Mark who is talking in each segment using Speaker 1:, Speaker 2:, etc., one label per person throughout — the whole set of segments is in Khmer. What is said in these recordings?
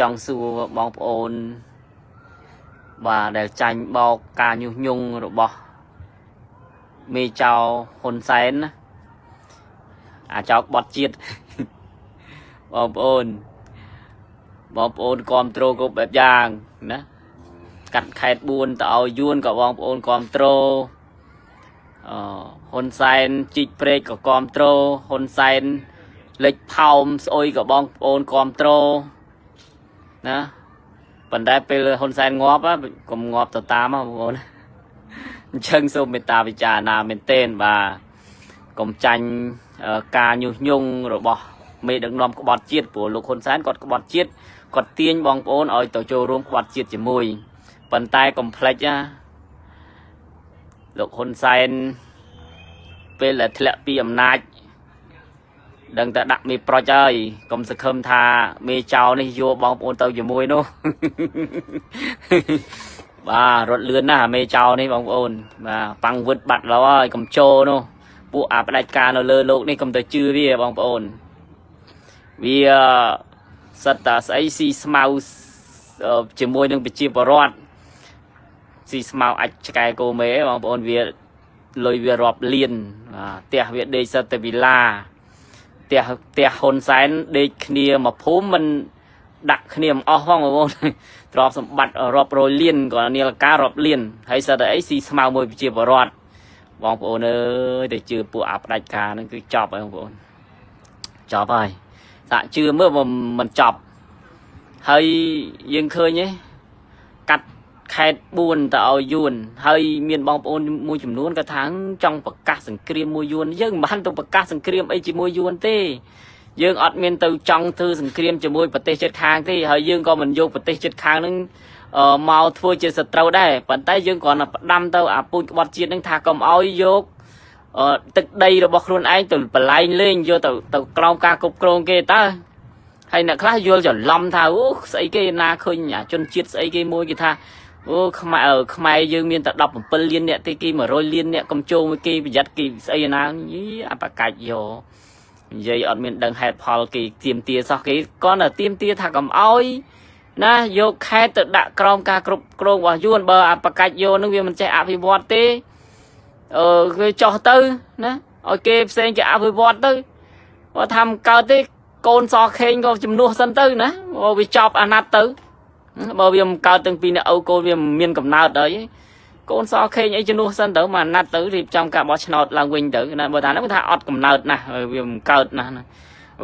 Speaker 1: ចង់សួរបងប្អូន បាទដែលចាញ់បោកការញុះញង់របស់មេចៅហ៊ុនសែនណាអាចោកបត់ជាតិបងប្អូនបងប្អូនគ្រប់ត្រូលគ្រប់បែបយ៉ាងណាកាត់ខេត4ទៅឲ្យយួនក៏បងប្អូនគ្រប់ត្រូលអឺហ៊ុនសែនជីកព្រែកក៏គ្រប់ត្រូលហ៊ុនសែនលេចផោមស្អុយក៏បងប្អូនគ្រប់ត្រូល ណាប៉ុន្តែពេលហ៊ុនសែនងាប់កុំងាប់ទៅតាមបងប្អូនអញ្ចឹងសូមមេត្តាពិចារណាមែនទែនបាទកុំចាញ់ការញុះញង់របស់មេដឹកនាំក្បត់ជាតិព្រោះលោកហ៊ុនសែនគាត់ក្បត់ជាតិគាត់ទាញបងប្អូនឲ្យទៅចូលរួមក្បត់ជាតិជាមួយប៉ុន្តែកុំភ្លេចណាលោកហ៊ុនសែនពេលដែលធ្លាក់ពីអំណាច ដឹងតែដាក់មេប្រុចហើយកុំសង្ឃឹមថាមេចៅនេះយកបងប្អូនទៅជាមួយនោះបាទរត់លឿនណាស់មេចៅនេះបងប្អូនបាទប៉ាំងវឹតបាត់ឡោហើយកុំចូលនោះពួកអាផ្ដាច់ការនៅលើលោកនេះកុំទៅជឿវាបងប្អូនវាសិតតាស្អីស៊ីស្មៅជាមួយនឹងប្រជាពលរដ្ឋស៊ីស្មៅអាចឆ្កែគោមេបងប្អូនវាលុយវារាប់លានបាទផ្ទះវាដេកសិតតែវិឡាផ្ទះផ្ទះហ៊ុនសែនដេកគ្នាមកភូមិមិនដាក់គ្នាមិនអស់ផងបងប្អូនទ្រព្យសម្បត្តិរាប់រយលានក៏នាឡិការាប់លានហើយសិតតែអីស៊ីស្មៅមួយប្រជាពលរដ្ឋបងប្អូនអើយតែជឿពួកអាផ្ដាច់ការហ្នឹងគឺចប់ហើយបងប្អូនចប់ហើយសាក់ជឿមើលមិនចប់ហើយយើងឃើញទេកាត់ ខេត4ទៅឲ្យយួនហើយមានបងប្អូនមួយចំនួនក៏ថាចង់ប្រកាសសង្គ្រាមមួយយួនយើងមិនបានទៅប្រកាសសង្គ្រាមអីជាមួយយួនទេយើងអត់មានទៅចង់ធ្វើសង្គ្រាមជាមួយប្រទេសជិតខាងទេហើយយើងក៏មិនយកប្រទេសជិតខាងនឹងមកធ្វើជាសត្រូវដែរប៉ុន្តែយើងគ្រាន់តែផ្ដាំទៅអាពូជក្បត់ជាតិនឹងថាកុំឲ្យយកទឹកដីរបស់ខ្លួនឯងទៅបលែងលេងយកទៅទៅក្រោមការគ្រប់គ្រងគេតើហើយអ្នកខ្លះយល់ច្រឡំថាអូស្អីគេណាឃើញអាជនជាតិស្អីគេមួយគេថា អូខ្មែរខ្មែរយើងមានតែ17លានអ្នកទេគេ100លានអ្នកកំជោមួយគេប្រយ័ត្នគេស្អីណាយីអបកាច់យកនិយាយអត់មានដឹងហេតុផលគេទៀមទាសោះគេគាត់តែទៀមទាថាកំអោយណាយកខេតទៅដាក់ក្រោមការគ្រប់គ្រងរបស់យួនបើអបកាច់យកនឹងវាមិនចេះអភិវឌ្ឍទេអឺគេចោះទៅណាឲ្យគេផ្សេងគេអភិវឌ្ឍទៅបើថាមិនកើតទេកូនសខេងក៏ជំនួសសិនទៅណាបើវាចប់អាណត្តិទៅ បើវាមិនកើតទាំងពីអ្នកឪកូនវាមានកំណើតហើយកូនសខេងអីជំនួសសិនទៅមកអាណត្តិទៅរៀបចំការបោះឆ្នោតឡើងវិញទៅណាបើថាហ្នឹងថាអត់កំណើតណាស់វាមិនកើតណាស់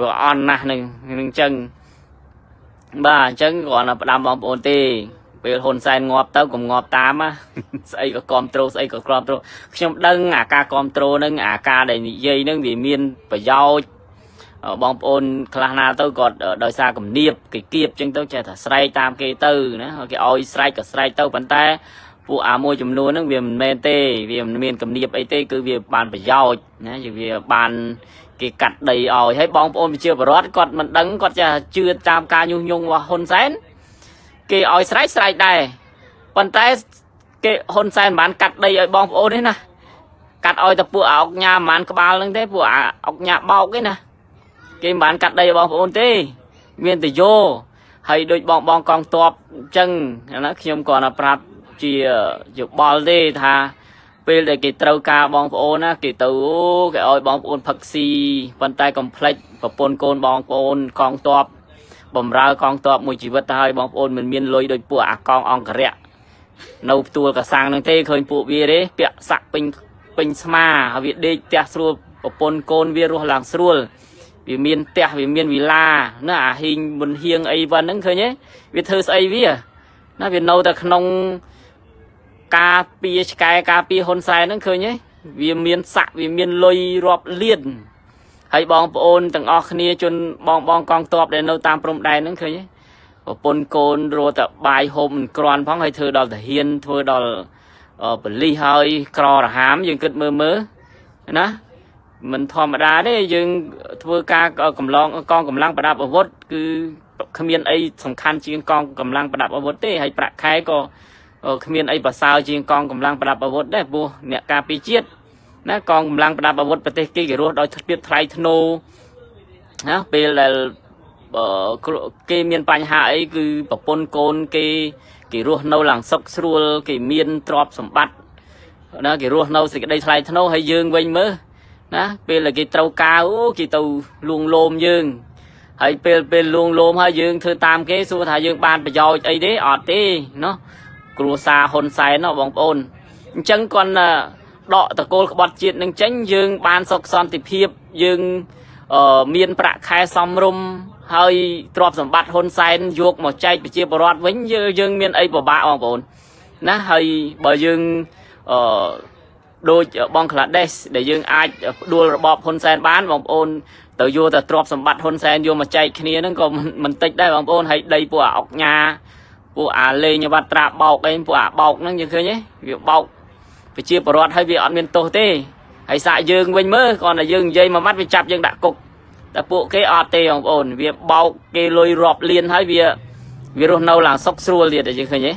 Speaker 1: វាអន់ណាស់នឹងអញ្ចឹងបាទអញ្ចឹងគ្រាន់តែផ្ដាំបងប្អូនទេពេលហ៊ុនសែនងាប់ទៅកុំងាប់តាមស្អីក៏គ្រប់ត្រូលស្អីក៏គ្រប់ត្រូលខ្ញុំដឹងអាការគ្រប់ត្រូលហ្នឹងអាការដែលនិយាយហ្នឹងវាមានប្រយោជន៍ បងប្អូនខ្លះណាទៅគាត់ដោយសារគំនាបគេគៀបចឹងទៅចេះតែស្រែកតាមគេទៅណាគេឲ្យស្រែកក៏ស្រែកទៅប៉ុន្តែពួកអាមួយចំនួនហ្នឹងវាមិនមែនទេវាមិនមានគំនាបអីទេគឺវាបានប្រយោជន៍ណាវាបានគេកាត់ដីឲ្យហើយបងប្អូនប្រជាពលរដ្ឋគាត់មិនដឹងគាត់ចេះជឿតាមការញុះញង់របស់ហ៊ុនសែនគេឲ្យស្រែកស្រែកដែរប៉ុន្តែគេហ៊ុនសែនមិនបានកាត់ដីឲ្យបងប្អូនទេណាកាត់ឲ្យតែពួកអុកញ៉ាមិនបានក្បាលហ្នឹងទេពួកអុកញ៉ាបោកទេណា គេមិនបានកាត់ដីបងប្អូនទេ មានតែយោហើយដូចបងបងកងតបអញ្ចឹងណាខ្ញុំគាត់ណាប្រាប់ជាយោបល់ទេថាពេលដែលគេត្រូវការបងប្អូនណាគេទៅអូគេឲ្យបងប្អូនផឹកស៊ីប៉ុន្តែកុំភ្លេចប្រពន្ធកូនបងប្អូនកងតបបំរើកងតបមួយជីវិតទៅឲ្យបងប្អូនមិនមានលុយដូចពួកអាកងអង្គរៈនៅផ្ទួលកសាំងនឹងទេឃើញពួកវាទេពាក់សាក់ពេញពេញស្មាហើយវាដេកផ្ទះស្រួលប្រពន្ធកូនវារស់ឡើងស្រួល វាមានផ្ទះវាមានវិឡាណាអាហ៊ីងមុនហៀងអីវ៉ាន់ហ្នឹងឃើញទេវាធ្វើស្អីវាណាវានៅតែក្នុងការពារឆ្កែការពារហ៊ុនសែនហ្នឹងឃើញទេវាមានស័កវាមានលុយរាប់លានហើយបងប្អូនទាំងអស់គ្នាជនបងបងកងតបដែលនៅតាមព្រំដែនហ្នឹងឃើញទេប្រពន្ធកូនរត់តែបាយហូបមិនក្រាន់ផងហើយធ្វើដល់តាហ៊ានធ្វើដល់បលិសហើយក្ររហាមយើងគិតមើលមើលណា មិនធម្មតាទេយើងធ្វើការកម្លងកងកម្លាំងប្រដាប់អាវុធគឺគ្មានអីសំខាន់ជាងកងកម្លាំងប្រដាប់អាវុធទេហើយប្រាក់ខែក៏គ្មានអីប្រសើរជាងកងកម្លាំងប្រដាប់អាវុធដែរព្រោះអ្នកការពារជាតិណាកងកម្លាំងប្រដាប់អាវុធប្រទេសគេគេរស់ដោយភាពថ្លៃថ្នូរណាពេលដែលគេមានបញ្ហាអីគឺប្រពន្ធកូនគេគេរស់នៅឡើងសុខស្រួល គេមានទ្រព្យសម្បត្តិណាគេរស់នៅសេចក្តីថ្លៃថ្នូរហើយយើងវិញមើល ណាពេលដែលគេត្រូវការអូគេទៅលួងលោមយើងហើយពេលពេលលួងលោមហើយយើងធ្វើតាមគេសួរថាយើងបានប្រយោជន៍អីទេអត់ទេណោះគ្រួសារហ៊ុនសែនណោះបងប្អូនអញ្ចឹងគាត់ដកតកូលក្បត់ជាតិនឹងចេញយើងបានសុខសន្តិភាពយើងមានប្រាក់ខែសមរម្យហើយទ្រព្យសម្បត្តិហ៊ុនសែនយកមកចែកប្រជាពលរដ្ឋវិញយើងមានអីពិបាកបងប្អូនណាហើយបើយើងអឺ ដូចបង់ក្លាដេសដែលយើងអាចផ្ដួលរបបហ៊ុនសែនបានបងប្អូនទៅយកតែទ្រព្យសម្បត្តិហ៊ុនសែនយកមកចែកគ្នាហ្នឹងក៏មិនតិចដែរបងប្អូនហើយដីពួកអាអុកញ៉ាពួកអាលេងវត្តត្រាបោកអីពួកអាបោកហ្នឹងយើងឃើញទេវាបោកប្រជាពលរដ្ឋហើយវាអត់មានទោសទេហើយសាក់យើងវិញមើលគ្រាន់តែយើងនិយាយមួយម៉ាត់វាចាប់យើងដាក់គុកតែពួកគេអត់ទេបងប្អូនវាបោកគេលុយរាប់លានហើយវាវារស់នៅឡើងសុកស្រួលទៀតតែយើងឃើញទេ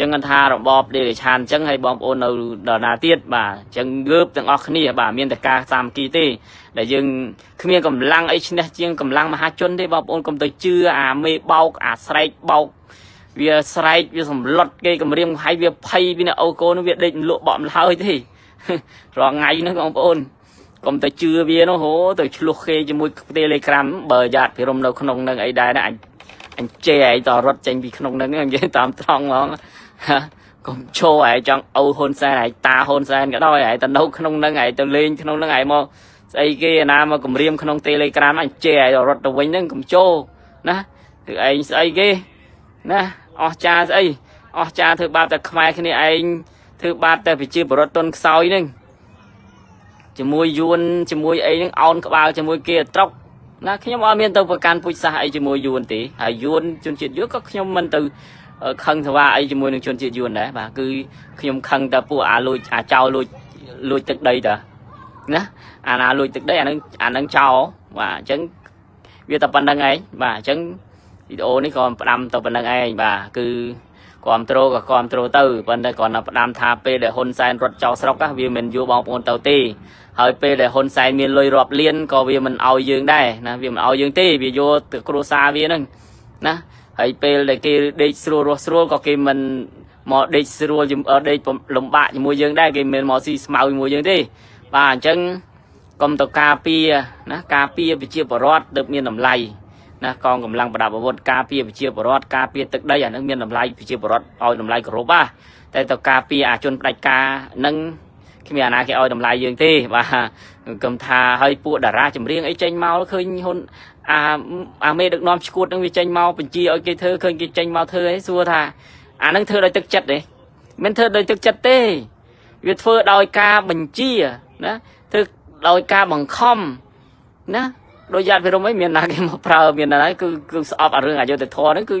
Speaker 1: ចឹងថារបបដេកឆានចឹងហើយបងប្អូននៅដល់ណាទៀតបាទចឹងងើបទាំងអស់គ្នាបាទមានតែការសាមគ្គីទេ ដែលយើងគ្មានកម្លាំងអីឈ្នះជាងកម្លាំងមហាជនទេបងប្អូនកុំទៅជឿអាមេបោកអាស្រែកបោកវាស្រែកវាសម្លុតគេគម្រាមហើយវាភ័យពីនៅអូកូនវាដេកលក់បក់ម្ល៉េះទេរាល់ថ្ងៃហ្នឹងបងប្អូនកុំទៅជឿវានោះហូទៅឆ្លោះគេជាមួយ Telegram បើយ៉ាតភិរមនៅក្នុងនឹងអីដែរណាអញអញជេរឯងតរត់ចេញពីក្នុងនឹងនិយាយតាមត្រង់ហ្មង កុំឈោឯងចង់អូហ៊ុនសែនឯងតាហ៊ុនសែនក៏ដោយឯងទៅនៅក្នុងនឹងឯងទៅលេងក្នុងនឹងឯងមកស្អីគេណាមកគម្រាមក្នុង Telegram អញជេរឯងរត់ទៅវិញហ្នឹងកុំជោណាគឺឯងស្អីគេណាអស់ចាស្អីអស់ចាធ្វើបាបតែខ្មែរគ្នាឯងធ្វើបាបតែប្រជាពលរដ្ឋទុនខ្សោយហ្នឹងជាមួយយួនជាមួយអីហ្នឹងអោនក្បាលជាមួយគេត្រុកណាខ្ញុំអត់មានទៅប្រកាន់ពុជសាសអីជាមួយយួនទេហើយយួនជនជាតិយួនក៏ខ្ញុំមិនទៅ ខឹងថាវ៉ាអីជាមួយនឹងជនជាតិយួនដែរបាទគឺខ្ញុំខឹងតែពួកអាលួចអាចោលលួចលួចទឹកដីតាណាអាណាលួចទឹកដីអានឹងអានឹងចោលបាទអញ្ចឹងវាតែប៉ុណ្្នឹងឯងបាទអញ្ចឹងវីដេអូនេះក៏ផ្ដាំទៅប៉ុណ្្នឹងឯងបាទគឺគ្រប់ត្រូលក៏គ្រប់ត្រូលទៅប៉ុន្តែគាត់នៅផ្ដាំថាពេលដែលហ៊ុនសែនរត់ចោលស្រុកវាមិនយកបងប្អូនទៅទេហើយពេលដែលហ៊ុនសែនមានលុយរាប់លានក៏វាមិនឲ្យយើងដែរណាវាមិនឲ្យយើងទេវាយកទៅគ្រួសារវាហ្នឹងណា ហើយពេលដែលគេដេកស្រួលរស់ស្រួលក៏គេមិនមកដេកស្រួលដេកលំបាកជាមួយយើងដែរគេមិនមកស៊ីស្មៅជាមួយយើងទេបាទអញ្ចឹងកុំទៅការពារណាការពារប្រជាពលរដ្ឋទើបមានតម្លៃណាកងកម្លាំងប្រដាប់អាវុធការពារប្រជាពលរដ្ឋការពារទឹកដីអានឹងមានតម្លៃប្រជាពលរដ្ឋឲ្យតម្លៃគោរពហ่ะតែទៅការពារអាជនផ្ដាច់ការនឹង គ្មានអាណាគេឲ្យតម្លៃយើងទេបាទគំថាឲ្យពួកតារាចម្រៀងអីចេញមកឃើញហ៊ុនអាអាមេដឹកនាំឈួតនឹងវាចេញមកបញ្ជាឲ្យគេធ្វើឃើញគេចេញមកធ្វើអីសួរថាអានឹងធ្វើដោយទឹកចិត្តទេមិនធ្វើដោយទឹកចិត្តទេវាធ្វើដោយការបញ្ជាណាធ្វើដោយការបង្ខំណាដោយយ៉ាត់វិរមអីមានណាគេមកប្រើមានណាគឺគឺស្អប់អារឿងអយុធធម៌ហ្នឹងគឺ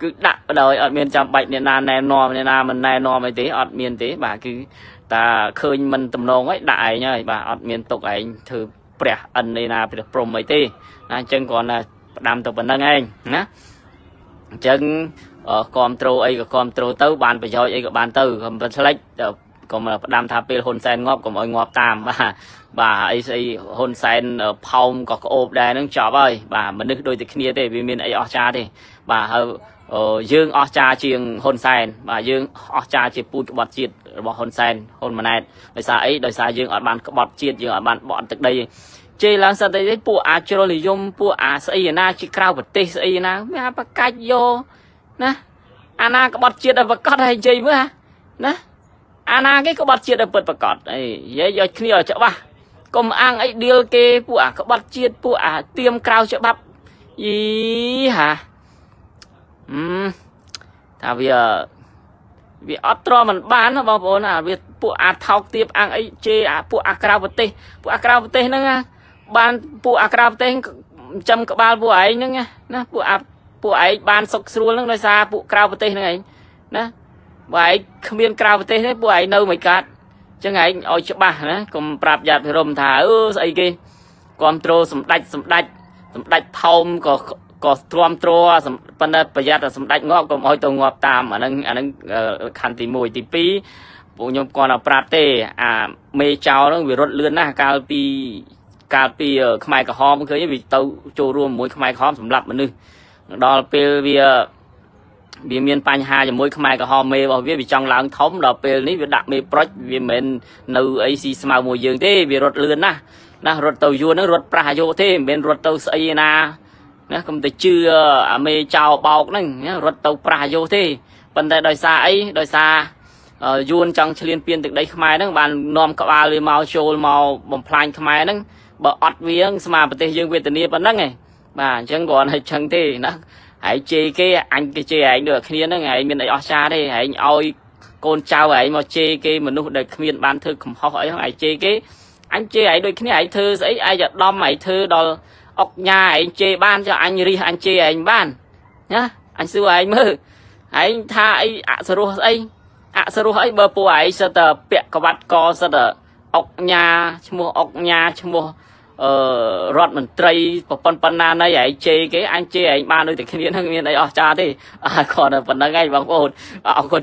Speaker 1: គឺដាក់ដោយអត់មានចាំបាច់អ្នកណាណែនាំអ្នកណាមិនណែនាំអីទេអត់មានទេបាទគឺ តាឃើញមិនតំណងអីដាក់ឯងហើយបាទអត់មានទុកឯងធ្វើព្រះអិនឯណាព្រះព្រំអីទេណាអញ្ចឹងគ្រាន់តែផ្ដាំទៅប៉ុណ្្នឹងឯងណាអញ្ចឹងគ្រប់ត្រូលអីក៏គ្រប់ត្រូលទៅបានប្រយោជន៍អីក៏បានទៅកុំផ្លេច កុំផ្ដាំថាពេលហ៊ុនសែនងាប់កុំឲ្យងាប់តាមបាទបាទអីស្អីហ៊ុនសែនផោមក៏ក្អូបដែរនឹងចប់ហើយបាទមនុស្សដូចតែគ្នាទេវាមានអីអស្ចារ្យទេបាទហើយយើងអស្ចារ្យជាងហ៊ុនសែនបាទយើងអស្ចារ្យជាពូជក្បត់ជាតិរបស់ហ៊ុនសែនហ៊ុនម៉ាណែតដោយសារអីដោយសារយើងអត់បានក្បត់ជាតិយើងអត់បានបន់ទឹកដីជេរឡើងសិនតែពួកអាជ្រុលនិយមពួកអាស្អីណាជាក្រៅប្រទេសស្អីណាវាបកាច់យកណាអាណាក្បត់ជាតិឲ្យប្រកាសឲ្យនិយាយមើលណា អាណាគេក្បត់ជាតិឲ្យពិតប្រកបអីនិយាយយកគ្នាឲ្យច្បាស់កុំអាងអីឌីលគេពួកអាក្បត់ជាតិពួកអាទៀមក្រៅច្បាប់យីហាអឺថាវាវាអត់ទ្រាំមិនបានបងប្អូនអាវាពួកអាថោកទៀបអាងអីជេរអាពួកអាក្រៅប្រទេសពួកអាក្រៅប្រទេសហ្នឹងបានពួកអាក្រៅប្រទេសចំក្បាលពួកឯងហ្នឹងណាពួកអាពួកឯងបានសុកស្រួលហ្នឹងដោយសារពួកក្រៅប្រទេសហ្នឹងឯងណា បើឯងគ្មានក្រៅប្រទេសទេពួកឯងនៅមិនកាត់ចឹងឯងឲ្យច្បាស់ណាកុំប្រាប់យ៉ាត់ភិរមថាអឺស្អីគេគ្រប់ត្រូលសម្ដេចសម្ដេចសម្ដេចថោមក៏ក៏ទ្រាំទ្រប៉ុន្តែប្រយ័ត្នតែសម្ដេចងាប់កុំឲ្យទៅងាប់តាមអាហ្នឹងអាហ្នឹងខណ្ឌទី1ទី2ពួកខ្ញុំគាត់តែប្រាប់ទេអាមេចៅហ្នឹងវារត់លឿនណាស់កាលពីកាលពីខ្មែរក្រហមឃើញវាទៅចូលរួមជាមួយខ្មែរក្រហមសម្រាប់មនុស្សដល់ពេលវា វាមានបញ្ហាជាមួយខ្មែរក្រហមមេរបស់វាវាចង់ឡើងធំដល់ពេលនេះវាដាក់មេប្រុចវាមិនមែននៅអីស៊ីស្មៅមួយយើងទេវារត់លឿនណាស់ណារត់ទៅយួនហ្នឹងរត់ប្រះយោទេមិនមែនរត់ទៅស្អីណាណាកុំទៅជឿអាមេចៅបោកហ្នឹងរត់ទៅប្រះយោទេប៉ុន្តែដោយសារអីដោយសារយួនចង់ឈ្លានពានទឹកដីខ្មែរហ្នឹងបាននាំក្បាលវាមកចូលមកបំផ្លាញខ្មែរហ្នឹងបើអត់វាស្មាប្រទេសយើងវេទនាប៉ុណ្ណឹងឯងបាទអញ្ចឹងគាត់ឲ្យចឹងទេណា ឯងជេរគេអញគេជេរឯងដូចគ្នាហ្នឹងឯងមានអីអស្ចារ្យទេឯងឲ្យកូនចៅឯងមកជេរគេមនុស្សដែលគ្មានបានធ្វើកំហុសអីហ្នឹងឯងជេរគេអញជេរឯងដូចគ្នាឯងធ្វើស្អីឯងអាដំឯងធ្វើដល់អុកញ៉ាឯងជេរបានចុះអញរិះអញជេរឯងបានណាអញសួរឯងមើលឯងថាអីអសរោះស្អីអសរោះអីបើពួកឯងសិតតែពាក់ក្បាត់កសិតតែអុកញ៉ាឈ្មោះអុកញ៉ាឈ្មោះ អឺរដ្ឋមន្ត្រីប្រពន្ធប៉ុណ្ណាណីឯងជេរគេអញជេរឯងបានដូចតែគ្នានឹងមានអីអស្ចារ្យទេអាគាត់តែប៉ុណ្្នឹងឯងបងប្អូនអរគុណ